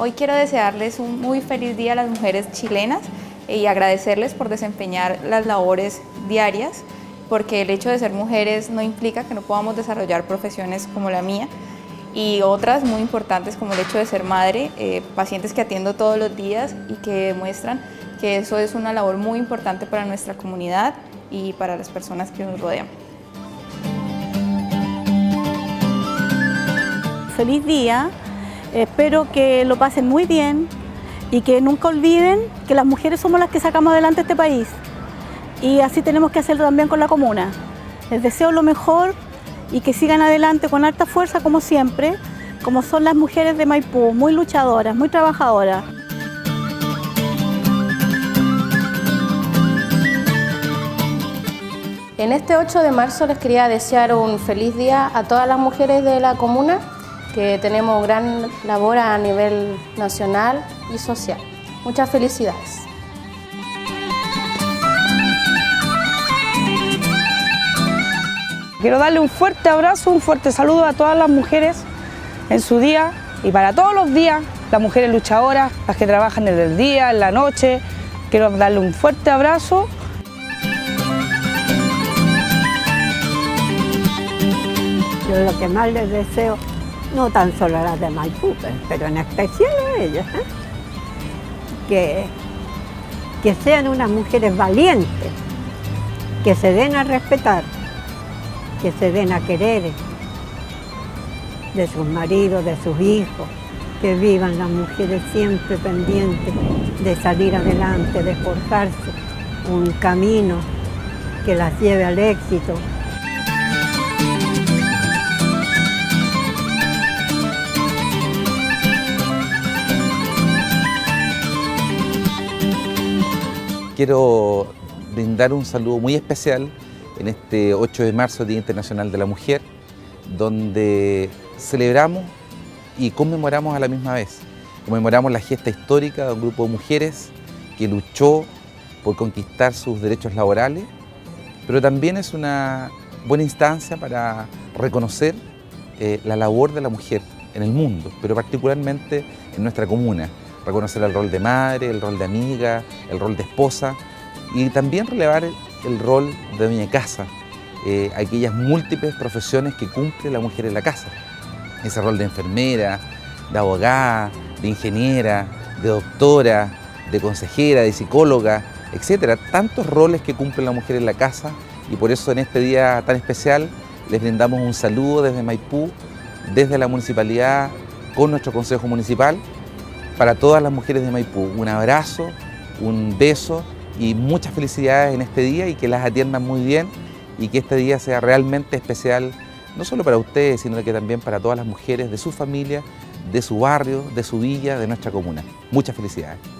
Hoy quiero desearles un muy feliz día a las mujeres chilenas y agradecerles por desempeñar las labores diarias, porque el hecho de ser mujeres no implica que no podamos desarrollar profesiones como la mía y otras muy importantes como el hecho de ser madre, eh, pacientes que atiendo todos los días y que demuestran que eso es una labor muy importante para nuestra comunidad y para las personas que nos rodean. Feliz día, espero que lo pasen muy bien y que nunca olviden que las mujeres somos las que sacamos adelante este país y así tenemos que hacerlo también con la comuna. Les deseo lo mejor y que sigan adelante con alta fuerza como siempre, como son las mujeres de Maipú, muy luchadoras, muy trabajadoras. En este 8 de marzo les quería desear un feliz día a todas las mujeres de la comuna, que tenemos gran labor a nivel nacional y social. Muchas felicidades. Quiero darle un fuerte abrazo, un fuerte saludo a todas las mujeres en su día y para todos los días, las mujeres luchadoras, las que trabajan en el día, en la noche. Quiero darle un fuerte abrazo. Yo lo que más les deseo, no tan solo a las de Maipú, pero en especial a ellas, ¿eh? que, que sean unas mujeres valientes, que se den a respetar, que se den a querer de sus maridos, de sus hijos, que vivan las mujeres siempre pendientes de salir adelante, de esforzarse un camino que las lleve al éxito. Quiero brindar un saludo muy especial en este 8 de marzo, Día Internacional de la Mujer, donde celebramos y conmemoramos a la misma vez. Conmemoramos la gesta histórica de un grupo de mujeres que luchó por conquistar sus derechos laborales, pero también es una buena instancia para reconocer eh, la labor de la mujer en el mundo, pero particularmente en nuestra comuna. Reconocer el rol de madre, el rol de amiga, el rol de esposa y también relevar el rol de doña casa, eh, aquellas múltiples profesiones que cumple la mujer en la casa. Ese rol de enfermera, de abogada, de ingeniera, de doctora, de consejera, de psicóloga, etcétera. Tantos roles que cumple la mujer en la casa y por eso en este día tan especial les brindamos un saludo desde Maipú, desde la municipalidad, con nuestro consejo municipal, para todas las mujeres de Maipú. Un abrazo, un beso y muchas felicidades en este día y que las atiendan muy bien y que este día sea realmente especial, no solo para ustedes, sino que también para todas las mujeres de su familia, de su barrio, de su villa, de nuestra comuna. Muchas felicidades.